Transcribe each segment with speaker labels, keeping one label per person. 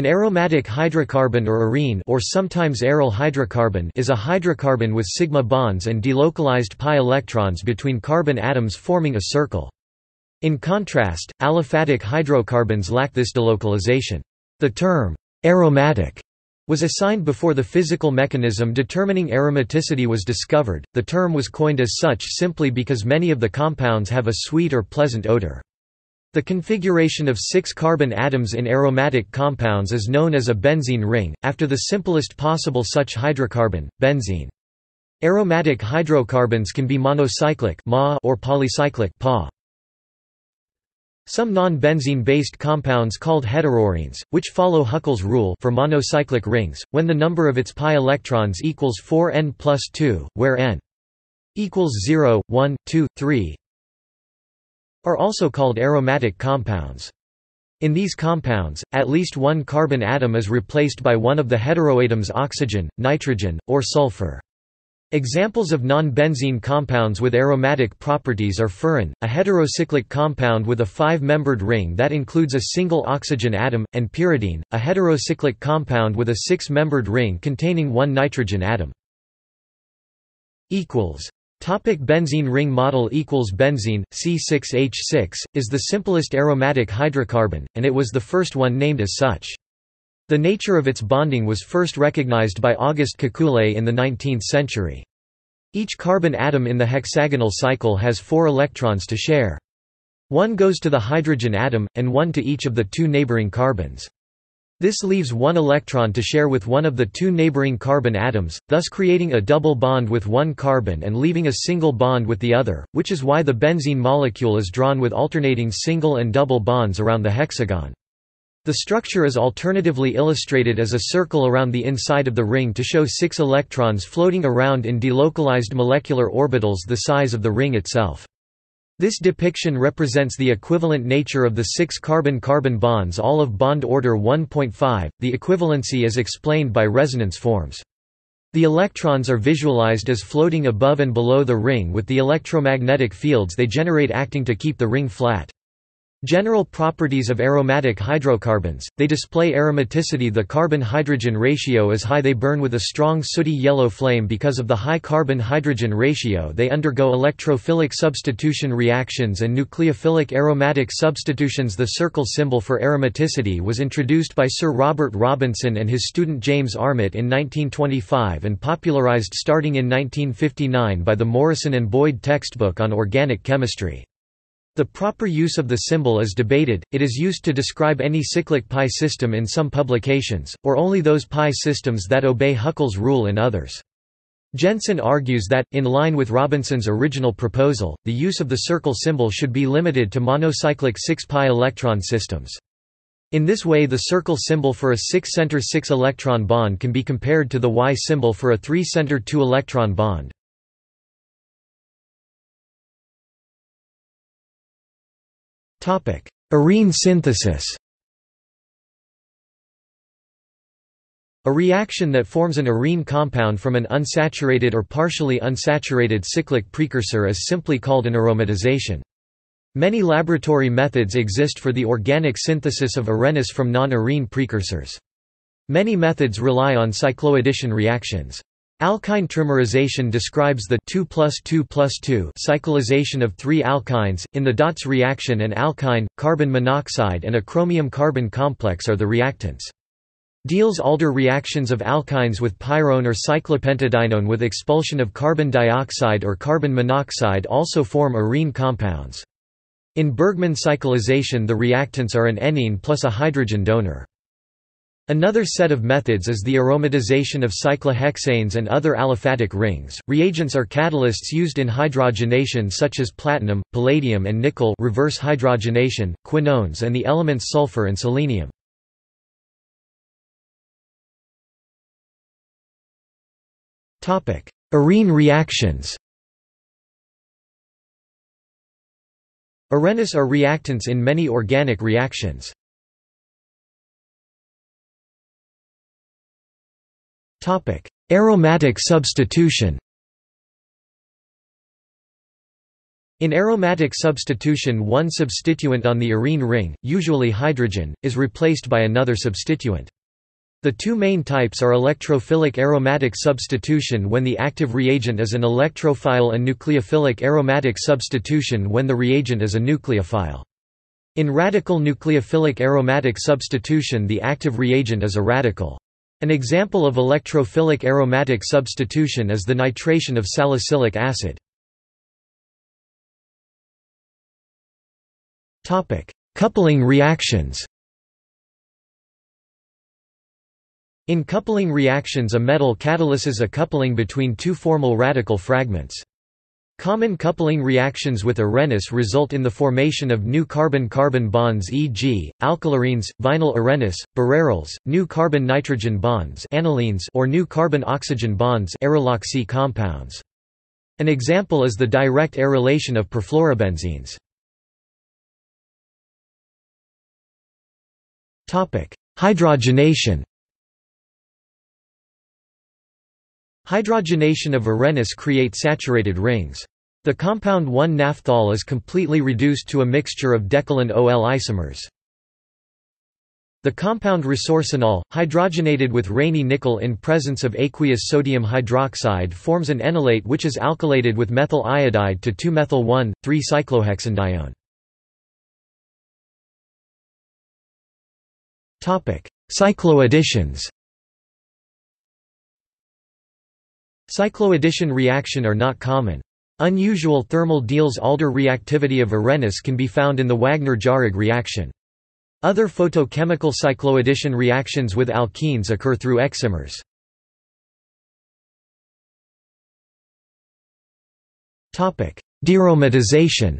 Speaker 1: An aromatic hydrocarbon or arene or sometimes aryl hydrocarbon is a hydrocarbon with sigma bonds and delocalized pi electrons between carbon atoms forming a circle. In contrast, aliphatic hydrocarbons lack this delocalization. The term aromatic was assigned before the physical mechanism determining aromaticity was discovered. The term was coined as such simply because many of the compounds have a sweet or pleasant odor. The configuration of six carbon atoms in aromatic compounds is known as a benzene ring, after the simplest possible such hydrocarbon, benzene. Aromatic hydrocarbons can be monocyclic or polycyclic Some non-benzene-based compounds called heteroarenes, which follow Huckel's rule for monocyclic rings, when the number of its pi electrons equals 4n plus 2, where n equals 0, 1, 2, 3, are also called aromatic compounds. In these compounds, at least one carbon atom is replaced by one of the heteroatoms oxygen, nitrogen, or sulfur. Examples of non-benzene compounds with aromatic properties are furan, a heterocyclic compound with a five-membered ring that includes a single oxygen atom, and pyridine, a heterocyclic compound with a six-membered ring containing one nitrogen atom. Topic benzene ring model equals Benzene, C6H6, is the simplest aromatic hydrocarbon, and it was the first one named as such. The nature of its bonding was first recognized by Auguste Kekule in the 19th century. Each carbon atom in the hexagonal cycle has four electrons to share. One goes to the hydrogen atom, and one to each of the two neighboring carbons. This leaves one electron to share with one of the two neighboring carbon atoms, thus creating a double bond with one carbon and leaving a single bond with the other, which is why the benzene molecule is drawn with alternating single and double bonds around the hexagon. The structure is alternatively illustrated as a circle around the inside of the ring to show six electrons floating around in delocalized molecular orbitals the size of the ring itself. This depiction represents the equivalent nature of the six carbon-carbon bonds all of bond order 1.5, the equivalency is explained by resonance forms. The electrons are visualized as floating above and below the ring with the electromagnetic fields they generate acting to keep the ring flat. General properties of aromatic hydrocarbons, they display aromaticity the carbon-hydrogen ratio is high they burn with a strong sooty yellow flame because of the high carbon-hydrogen ratio they undergo electrophilic substitution reactions and nucleophilic aromatic substitutions The circle symbol for aromaticity was introduced by Sir Robert Robinson and his student James Armit in 1925 and popularized starting in 1959 by the Morrison and Boyd textbook on organic chemistry. The proper use of the symbol is debated, it is used to describe any cyclic pi system in some publications, or only those pi systems that obey Huckel's rule in others. Jensen argues that, in line with Robinson's original proposal, the use of the circle symbol should be limited to monocyclic 6-pi electron systems. In this way the circle symbol for a 6-center 6-electron bond can be compared to the Y symbol for a 3-center 2-electron bond. Arene synthesis A reaction that forms an arene compound from an unsaturated or partially unsaturated cyclic precursor is simply called an aromatization. Many laboratory methods exist for the organic synthesis of arenes from non-arene precursors. Many methods rely on cycloaddition reactions. Alkyne trimerization describes the 2 plus 2 plus 2 cyclization of three alkynes. In the Dötz reaction an alkyne, carbon monoxide and a chromium-carbene complex are the reactants. Diels-Alder reactions of alkynes with pyrone or cyclopentadienone with expulsion of carbon dioxide or carbon monoxide also form arene compounds. In Bergman cyclization the reactants are an enyne plus a hydrogen donor. Another set of methods is the aromatization of cyclohexanes and other aliphatic rings. Reagents are catalysts used in hydrogenation such as platinum, palladium and nickel reverse hydrogenation, quinones and the elements sulfur and selenium. Topic: Arene reactions. Arenes are reactants in many organic reactions. Aromatic substitution In aromatic substitution one substituent on the arene ring, usually hydrogen, is replaced by another substituent. The two main types are electrophilic aromatic substitution when the active reagent is an electrophile and nucleophilic aromatic substitution when the reagent is a nucleophile. In radical nucleophilic aromatic substitution the active reagent is a radical. An example of electrophilic aromatic substitution is the nitration of salicylic acid. Coupling reactions In coupling reactions a metal catalyses a coupling between two formal radical fragments. Common coupling reactions with arenes result in the formation of new carbon-carbon bonds e.g., alkylarenes, vinyl arenes, biaryls, new carbon-nitrogen bonds anilines or new carbon-oxygen bonds aryloxy compounds. An example is the direct arylation of perfluorobenzenes. Hydrogenation Hydrogenation of arenes create saturated rings. The compound 1-naphthol is completely reduced to a mixture of decalin-ol isomers. The compound resorcinol, hydrogenated with Raney nickel in presence of aqueous sodium hydroxide forms an enolate which is alkylated with methyl iodide to 2-methyl-1,3-cyclohexandione. Cycloadditions Cycloaddition reaction are not common. Unusual thermal Diels-Alder reactivity of arenes can be found in the Wagner-Jauregg reaction. Other photochemical cycloaddition reactions with alkenes occur through excimers. Dearomatization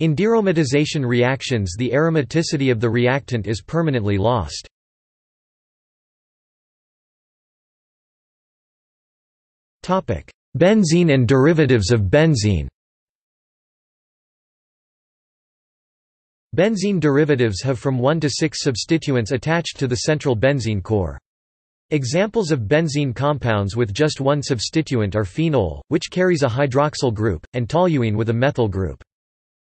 Speaker 1: In dearomatization reactions the aromaticity of the reactant is permanently lost. Benzene and derivatives of benzene Benzene derivatives have from 1 to 6 substituents attached to the central benzene core. Examples of benzene compounds with just one substituent are phenol, which carries a hydroxyl group, and toluene with a methyl group.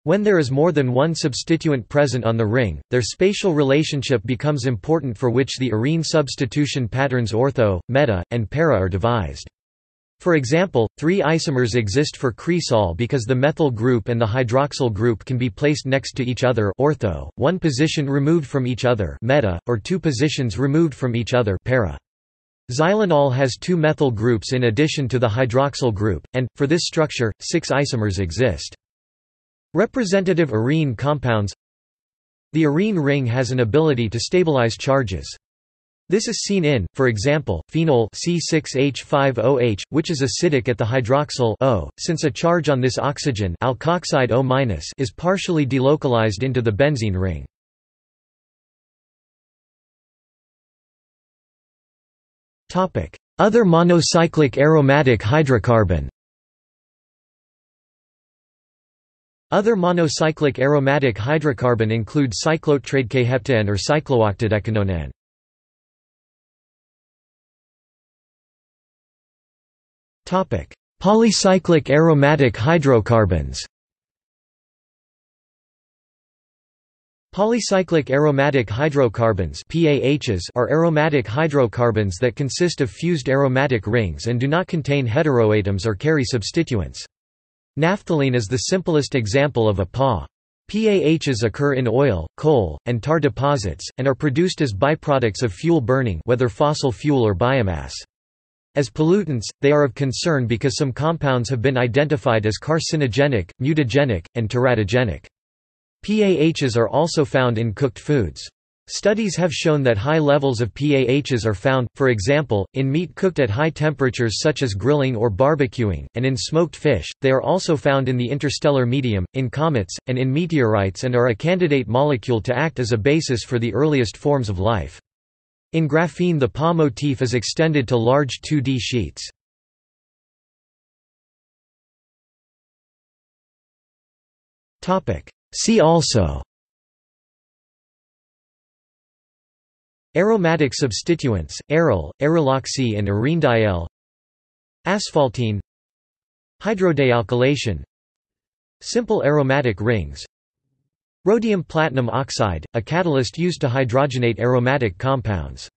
Speaker 1: When there is more than one substituent present on the ring, their spatial relationship becomes important for which the arene substitution patterns ortho, meta, and para are devised. For example, three isomers exist for cresol because the methyl group and the hydroxyl group can be placed next to each other ortho, one position removed from each other meta, or two positions removed from each other para. Xylenol has two methyl groups in addition to the hydroxyl group, and, for this structure, six isomers exist. Representative arene compounds The arene ring has an ability to stabilize charges. This is seen in, for example, phenol C6H5OH, which is acidic at the hydroxyl O, since a charge on this oxygen alkoxide O is partially delocalized into the benzene ring. Other monocyclic aromatic hydrocarbon Other monocyclic aromatic hydrocarbon include cyclotetradecaheptaene or cyclooctadecanonaene. Polycyclic aromatic hydrocarbons Polycyclic aromatic hydrocarbons PAHs are aromatic hydrocarbons that consist of fused aromatic rings and do not contain heteroatoms or carry substituents. Naphthalene is the simplest example of a PAH. PAHs occur in oil, coal, and tar deposits, and are produced as byproducts of fuel burning whether fossil fuel or biomass. As pollutants, they are of concern because some compounds have been identified as carcinogenic, mutagenic, and teratogenic. PAHs are also found in cooked foods. Studies have shown that high levels of PAHs are found, for example, in meat cooked at high temperatures such as grilling or barbecuing, and in smoked fish. They are also found in the interstellar medium, in comets, and in meteorites and are a candidate molecule to act as a basis for the earliest forms of life. In graphene the PAH motif is extended to large 2D sheets. See also. Aromatic substituents, aryl, aryloxy and arenediol Asphaltene. Hydrodealkylation Simple aromatic rings Rhodium platinum oxide, a catalyst used to hydrogenate aromatic compounds